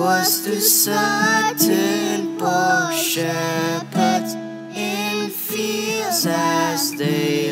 was the certain poor shepherds in fields as they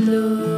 blue.